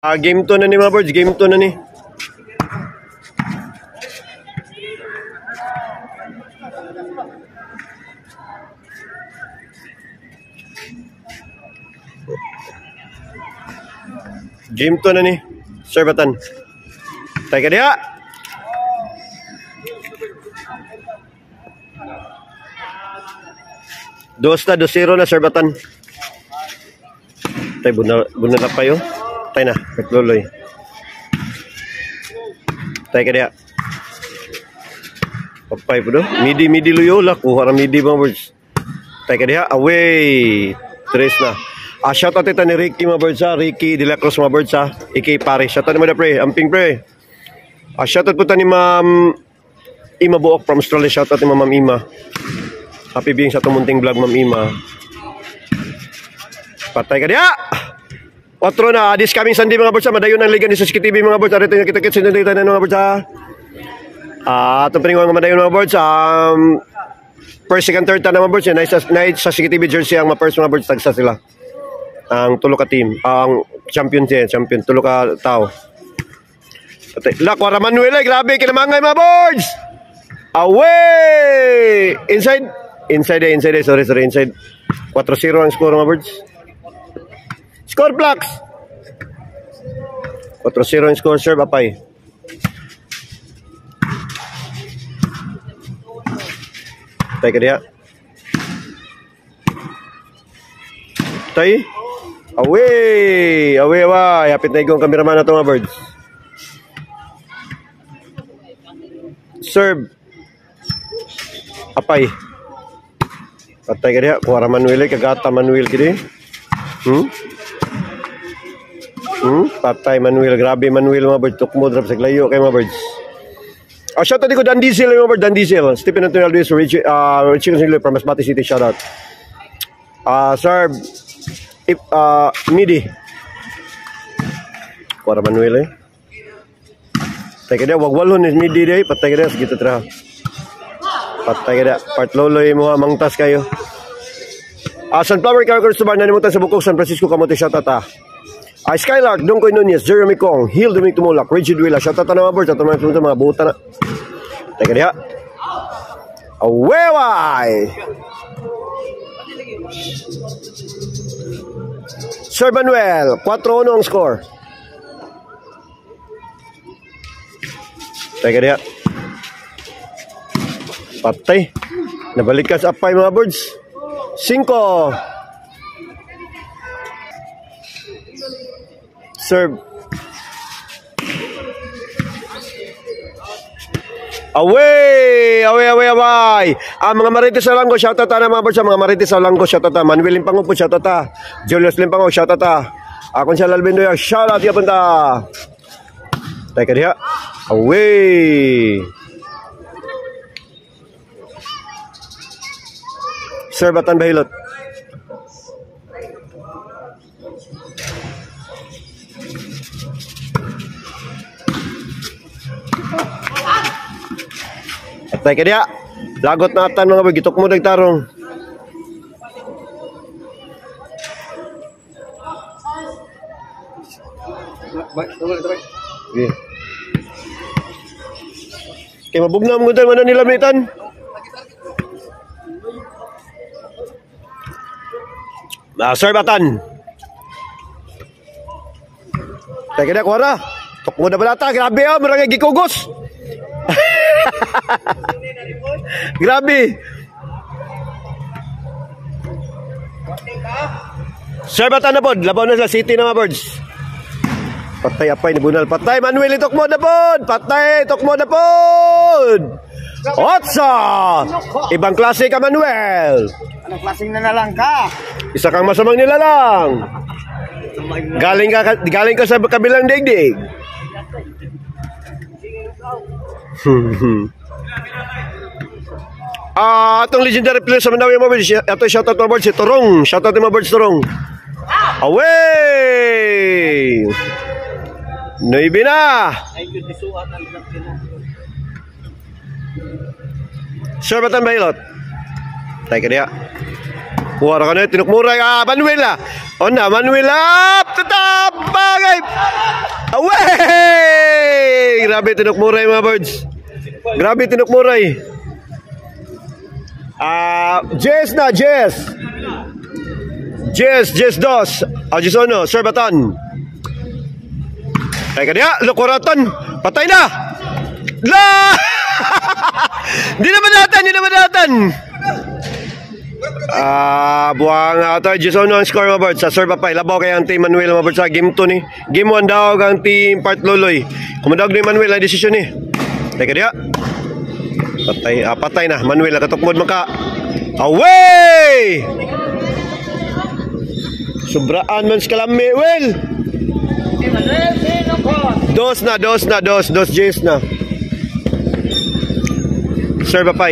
Ah, game 2 na ni mga birds, game 2 na ni. Game 2 na ni. Sir Batan. Tay ka diha. Dos na, dos zero na, Sir Batan. Tay, bunal, bunal na pa yun. Tay na, nagluloy. Tay ka diha. Papay po do. Midi, midi luyola. Kuha na midi mga birds. Tay ka diha. Away. Tres na. Ah, shout out ito ni Ricky mga birds ha. Ricky De La Cruz mga birds ha. Iki pare. Shout out ni Mada pre. Amping pre. Ah, shout out po ta ni Ma'am Ima Buok from Australia. Shout out ni Ma'am Ima. Happy being sa tumunting vlog Ma'am Ima. Patay ka diha. Otro na, this coming Sunday mga birds ha. Madayon ang liga ni sa TV mga birds. Arito yung kita-kits. Sinunod na mga birds ha. Ah, itong piningwang mga madayon mga birds. Um, first, second, third na mga birds. Yan, na, sa CKTV jersey ang mga first mga birds. Tagsa sila. Ang tulo ka team. Ang champion siya. Champion. Tulo ka tao. Lakwara Manuel ay grabe. Kinamangay mga birds. Away! Inside. Inside eh. Inside eh. Sorry, sorry. Inside. 4-0 ang score mga birds. Score blocks. 4-0 ang score. Serve apay. Tay ka. Tay. Away! Away, away. Hapit na igong kameraman na ito mga birds. Serve. Apay. Patay ka diha. Kuwara Manuel eh. Kagata Manuel kini. Hmm? Hmm? Patay Manuel. Grabe Manuel mga birds. Tukmo drop sa glayo kay mga birds. Oh, shout out ko Dan Diesel yung Dan Diesel. Stephen Antonio Luis, Richie, uh, Richie Consilio from Masbate City. Shout out. Uh, sir, if, uh, Midi. Kuwara Manuel eh. Patay ka dia, wag walon ni Midi day. Patay ka dia, sige tra. Patay ka dia. Part loloy mo ha, mangtas kayo. Ah, Sunflower Carcars Subar, nanimutan sa bukog San Francisco, Kamote, shout out ah. Ah, Skylark, Dongkoy Nunez, Jeremy Kong, Hill Dominic Tumulak, Rigid Willa, shout out na mga birds, at mga mga mga buta na. Teka diha. Aweway! Sir Manuel, 4-1 ang score. Teka diha. Patay. Nabalik ka sa apay mga birds. 5. Serve. Away! Away, away, away! Ah, mga Marites sa Langgo, shoutout na mga birds, mga Marites sa Langgo, shoutout na. Manuel Limpango po, shoutout na. Julius Limpango, shoutout na. Akon siya Lalbindo, shoutout ya punta. Teka diha. Away! Sir Batan Bahilot. Atay ka diha. Lagot na atan mga bagitok mo nagtarong. Okay. Kaya mabugna mo tayo mana nilamitan. Ah, Sir Batan. Teka na, kuwara. Tok mo na balata. Grabe ah, marang gikugos. Grabe. Sir Batan na pod. Labaw na sa city na mga birds. Patay apay ni Bunal. Patay Manuel itok mo na pod. Patay itok mo na pod. Otsa! Ibang klase ka Manuel. Anong klaseng na na lang ka? Isa kang masamang nilalang. Galing ka galing ka sa kabilang daigdig. Ah, atong legendary player sa Mandawi birds. Ato shoutout mga birds si Torong. Shoutout mga birds Torong. Away! Noibi na! Sir Batan Bailot. Tayo ka diya. Wara ka na, tinukmuray. Ah, Manuel ah. O na, Manuel up! Tatap! Bagay! Away! Grabe, tinukmuray mga birds. Grabe, tinukmuray. Ah, Jess na, Jess. Jess, Jess dos. Ah, Jess ono, Sir Baton. Ay kanya, lukuraton. Patay na! La! Di naman natin, di naman natin. Ah, buwang ata Jason ang score mga birds sa serve pa labaw kay ang team Manuel mga birds sa game 2 ni. Game 1 daw ang team Part Loloy. Kumadag ni Manuel ang desisyon ni. Teka dia. Patay, ah, patay na. Manuel nakatukmod maka. Away! Sobraan man sa kalami. Well, dos na, dos na, dos. Dos Jace na. Serve pa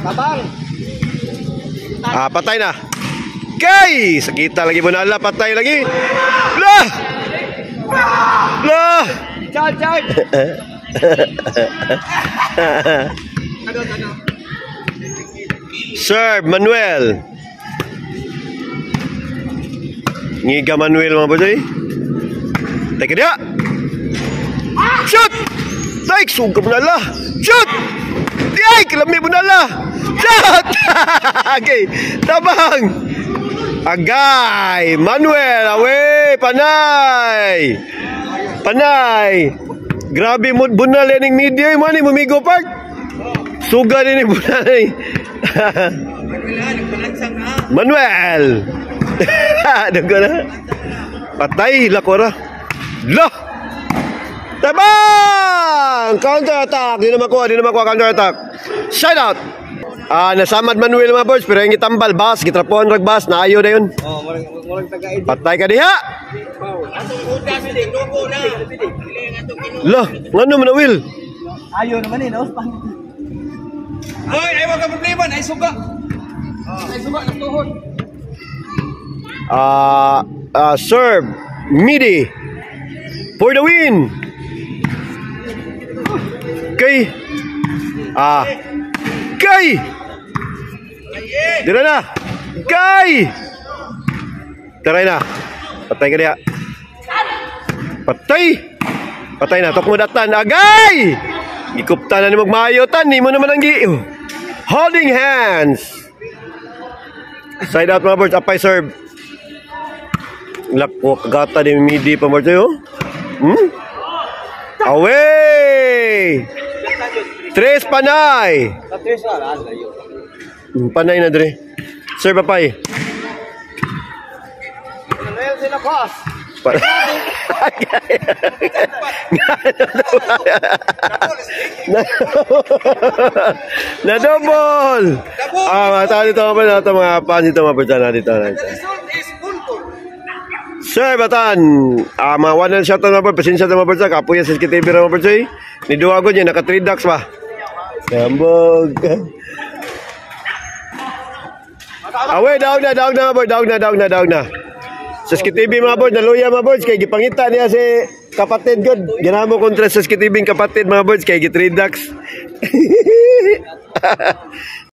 Tabang. Ah, patay na. Kay! Sakita lagi mo na ala, patay lagi. Lah! Lah! Charge, charge. Serve, Manuel. Ngiga Manuel mga boy. Teka dia. Shoot! Taik, sugap na la. Shoot! Ay, kalami mo na la. Shoot! okay, tabang. Agay, Manuel, away, panay. Panay. Grabe mo bunal lening media mo ni Mumigo Park. Suga din ni bunal ni. Manuel. Dago na. Patay lakora. Lah. Tabang! Counter attack. Di na makuha, di na makuha counter attack. Side out. Ah, nasamad Manuel mga boys, pero yung itambal, bas, gitrapuan rag bas, naayo na yun. Oh, murang murang taga-edit. Patay ka diha. Lah, ngano man na Will? Ayaw naman eh, no? Hoy, ay wag ka problema, ay suga. Ay suga ng tuhod. Ah, ah, serve, midi. For the win. Kay. Ah. Kay. Dira na. Kay. Taray na. Patay ka diha. Patay. Patay na. Tok mo datan. Agay! Gikupta na ni magmayotan. Ni mo naman ang gi... oh. Holding hands. Side out mga birds. Apay serve. Lako, kagata ni midi pa mo tayo. Hmm? Away! Tres panay. Sa tres ah, layo. Hmm, Panay na dre. Sir Papay. Layo sila boss. Pa- na double. Ah, mata dito mga mga ito mga pan dito mga pagdana dito. Result is full Sir Batan, ah, mga one and shot na mga pasensya na mga pagdana. Kapo yan sa SKTV na mga pagdana. Ni Duwago niya, naka 3 ducks ba? Sambog. Away, daog na, daog na, boy. Daog na, daog na, daog na. Sa SKTV mga boys, naluya mga boys, kay gipangita niya si kapatid god. Ginamo kontra sa SKTV kapatid mga boys, kay gitridax.